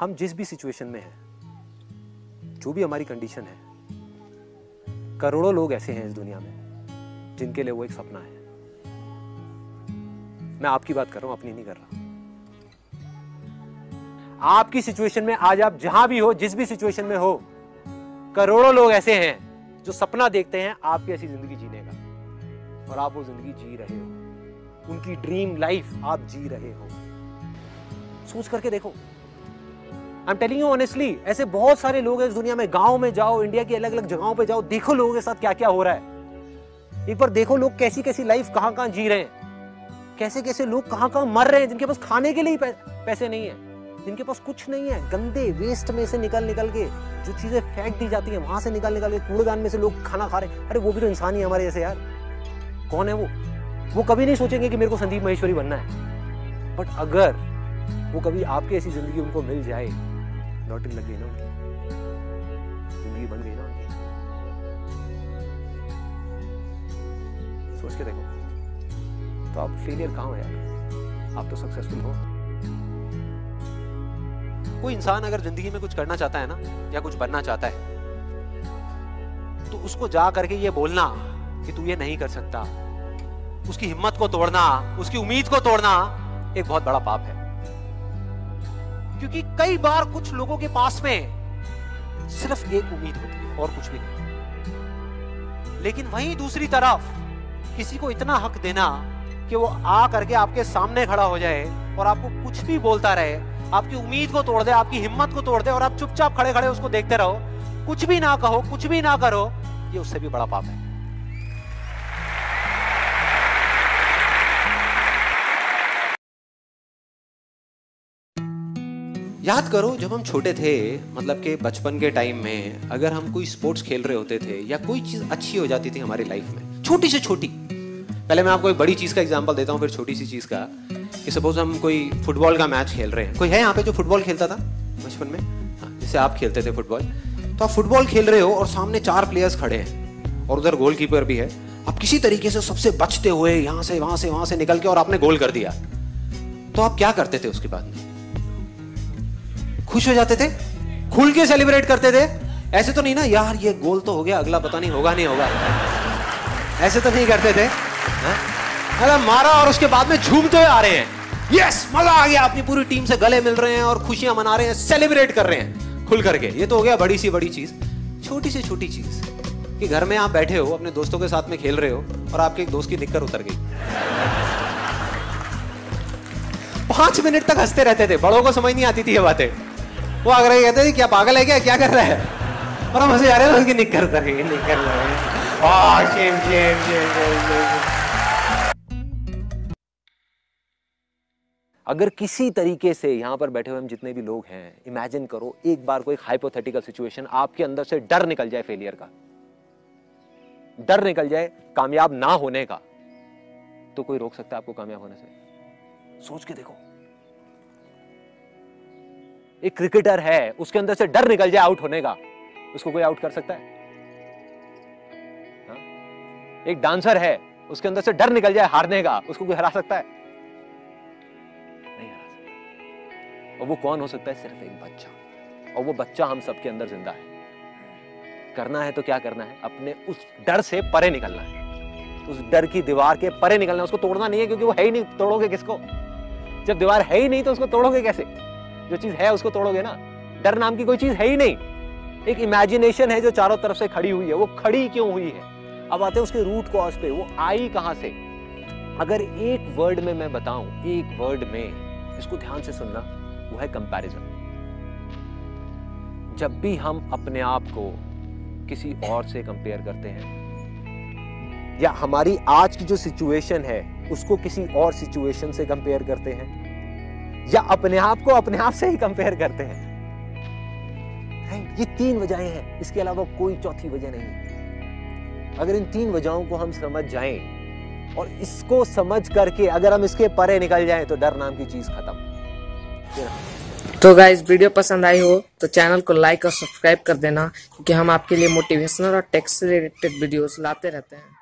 हम जिस भी सिचुएशन में हैं, जो भी हमारी कंडीशन है, करोड़ों लोग ऐसे हैं इस दुनिया में, जिनके लिए वो एक सपना है। मैं आपकी बात कर रहा हूँ, अपनी नहीं कर रहा। आपकी सिचुएशन में आज आप जहाँ भी हो, जिस भी सिचुएशन में हो, करोड़ों लोग ऐसे हैं, जो सपना देखते हैं, आपकी ऐसी ज़िंदगी जीने का। और आप वो ज़िंदगी जी रहे हो। उनकी ड्रीम लाइफ आप जी रहे हो। सोच करके देखो। I am telling you honestly ऐसे बहुत सारे लोग हैं इस दुनिया में, गाँव में जाओ इंडिया की अलग अलग जगहों पे जाओ, देखो लोगों के साथ क्या क्या हो रहा है। एक बार देखो लोग कैसी कैसी लाइफ कहाँ कहाँ जी रहे हैं। कैसे कैसे लोग कहाँ कहाँ मर रहे हैं, जिनके पास खाने के लिए पैसे नहीं है, जिनके पास कुछ नहीं है। गंदे वेस्ट में से निकल निकल के जो चीज़ें फेंक दी जाती है, वहाँ से निकल निकल के कूड़ेदान में से लोग खाना खा रहे हैं। अरे वो भी तो इंसान ही हमारे जैसे यार। कौन है वो? वो कभी नहीं सोचेंगे कि मेरे को संदीप महेश्वरी बनना है। बट अगर वो कभी आपकी ऐसी ज़िंदगी उनको मिल जाए लॉटरी लग गई ना उनकी। ज़िंदगी बन गई ना उनकी। सोच के देखो। तो आप फेलियर कहाँ हो यार? आप तो सक्सेसफुल हो। कोई इंसान अगर ज़िंदगी में कुछ करना चाहता है ना, या कुछ बनना चाहता है तो उसको जा करके ये बोलना कि तू ये नहीं कर सकता। उसकी हिम्मत को तोड़ना, उसकी उम्मीद को तोड़ना, एक बहुत बड़ा पाप है। क्योंकि कई बार कुछ लोगों के पास में सिर्फ़ एक उम्मीद होती है, और कुछ भी नहीं। लेकिन वहीं दूसरी तरफ़, किसी को इतना हक देना कि वो आ करके आपके सामने खड़ा हो जाए और आपको कुछ भी बोलता रहे, आपकी उम्मीद को तोड़ दे, आपकी हिम्मत को तोड़ दे, और आप चुपचाप खड़े खड़े उसको देखते रहो। कुछ भी ना कहो, कुछ भी ना करो, ये उससे भी बड़ा पाप है। याद करो, जब हम छोटे थे मतलब के बचपन के टाइम में, अगर हम कोई स्पोर्ट्स खेल रहे होते थे, या कोई चीज़ अच्छी हो जाती थी हमारी लाइफ में, छोटी से छोटी। पहले मैं आपको एक बड़ी चीज़ का एग्ज़ाम्पल देता हूँ, फिर छोटी सी चीज़ का, कि सपोज़ हम कोई फुटबॉल का मैच खेल रहे हैं। कोई है यहाँ पे जो फुटबॉल खेलता था बचपन में? हाँ जैसे आप खेलते थे फुटबॉल तो आप फुटबॉल खेल रहे हो और सामने चार प्लेयर्स खड़े हैं, और उधर गोलकीपर भी है। आप किसी तरीके से सबसे बचते हुए यहाँ से, वहाँ से वहाँ से निकल के और आपने गोल कर दिया। तो आप क्या करते थे उसके बाद में? खुश हो जाते थे? खुल के सेलिब्रेट करते थे? ऐसे तो नहीं ना, यार, ये गोल तो हो गया, अगला पता नहीं होगा नहीं होगा। ऐसे तो नहीं करते थे? अरे, मारा और उसके बाद में झूमते हुए आ रहे हैं। यस, मज़ा आ गया, अपनी पूरी टीम से गले मिल रहे हैं और खुशियाँ मना रहे हैं सेलिब्रेट कर रहे हैं। खुल करके। ये तो हो गया बड़ी सी बड़ी चीज़। छोटी सी छोटी चीज़ कि घर में आप बैठे हो, अपने दोस्तों के साथ में खेल रहे हो और आपके एक दोस्त की निक्कर उतर गई। पाँच मिनट तक हँसते रहते थे। बड़ों को समझ नहीं आती थी ये बातें। वो आगरा कहते थे क्या पागल है क्या? क्या कर रहा है? और हम हंसे जा रहे हैं। उसकी निक्कर शेम शेम शेम शेम अगर किसी तरीके से यहाँ पर बैठे हुए हम जितने भी लोग हैं इमेजिन करो, एक बार कोई हाइपोथेटिकल सिचुएशन आपके अंदर से डर निकल जाए फेलियर का। डर निकल जाए कामयाब ना होने का तो कोई रोक सकता है आपको कामयाब होने से? सोच के देखो। एक क्रिकेटर है, उसके अंदर से डर निकल जाए आउट होने का। उसको कोई आउट कर सकता है? हा? एक डांसर है, उसके अंदर से डर निकल जाए हारने का, उसको कोई हरा सकता है? नहीं हरा सकता। और वो कौन हो सकता है? सिर्फ़ एक बच्चा। और वो बच्चा हम सबके अंदर ज़िंदा है। करना है तो क्या करना है? अपने उस डर से परे निकलना है। उस डर की दीवार के परे निकलना है। उसको तोड़ना नहीं है, क्योंकि वो है ही नहीं, तोड़ोगे किसको? जब दीवार है ही नहीं तो उसको तोड़ोगे कैसे? जो चीज़ है उसको तोड़ोगे ना, डर नाम की कोई चीज़ है ही नहीं। एक इमेजिनेशन है जो चारों तरफ़ से खड़ी हुई है, वो खड़ी क्यों हुई है? अब आते हैं उसके रूट कॉज पे, वो आई कहाँ से? अगर एक वर्ड में मैं बताऊँ, एक वर्ड में, इसको ध्यान से सुनना, वो है कंपैरिजन जब भी हम अपने आप को किसी और से कंपेयर करते हैं, या हमारी आज की जो सिचुएशन है, उसको किसी और सिचुएशन से कंपेयर करते हैं या अपने आप को अपने आप से ही कंपेयर करते हैं। ये तीन वजहें हैं। इसके अलावा कोई चौथी वजह नहीं अगर इन तीन वजहों को हम समझ जाएँ और इसको समझ करके अगर हम इसके परे निकल जाएँ तो डर नाम की चीज़ खत्म। तो गाइज़ वीडियो पसंद आई हो तो चैनल को लाइक और सब्सक्राइब कर देना, क्योंकि हम आपके लिए मोटिवेशनल और टेक्स रिलेटेड वीडियोस लाते रहते हैं।